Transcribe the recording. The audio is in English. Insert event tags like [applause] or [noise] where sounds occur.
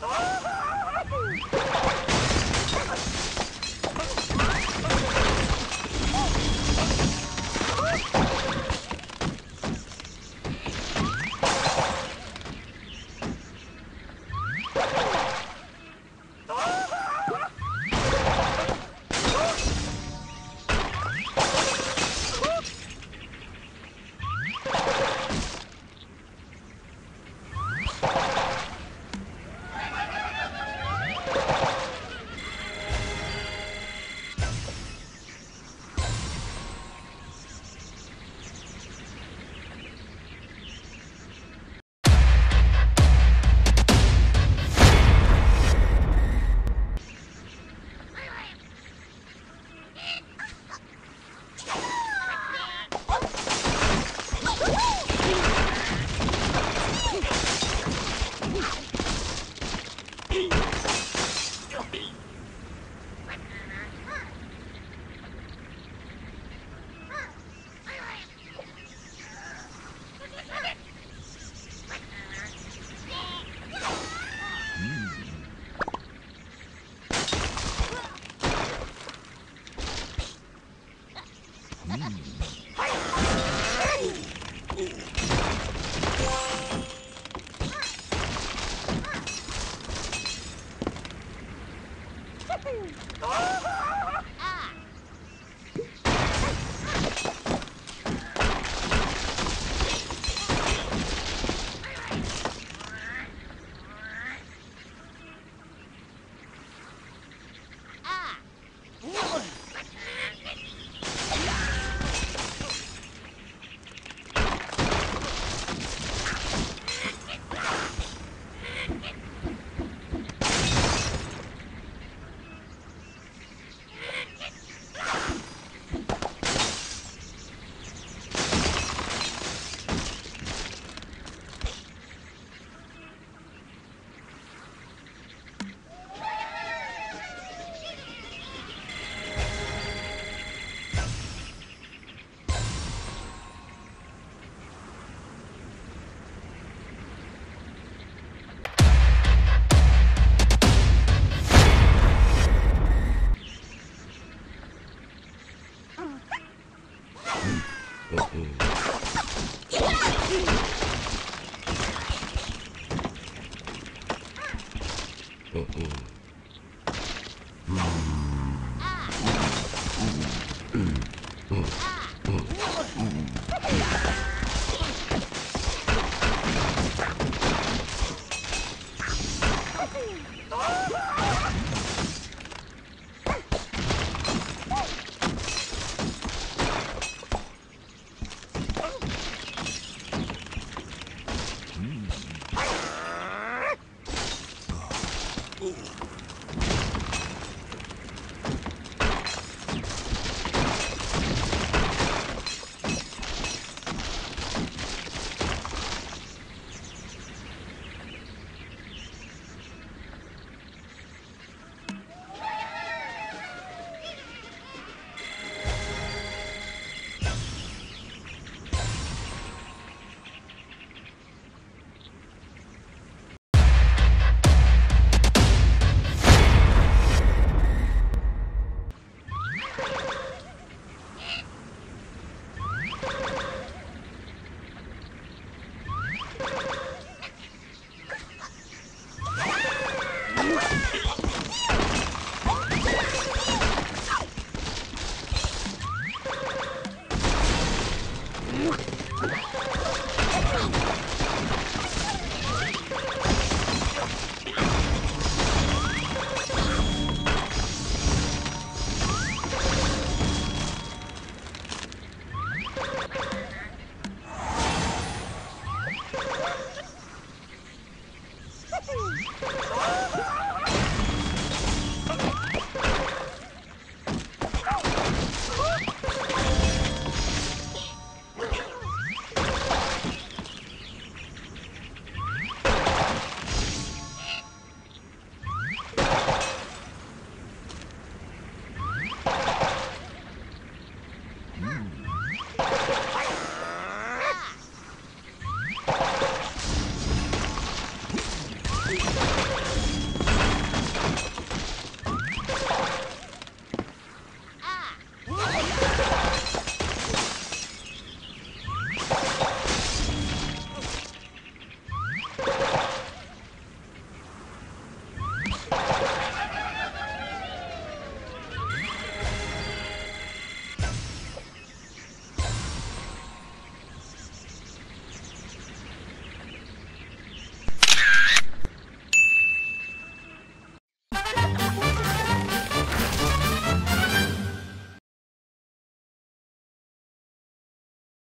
you. Oh! [laughs] Mm. あっ!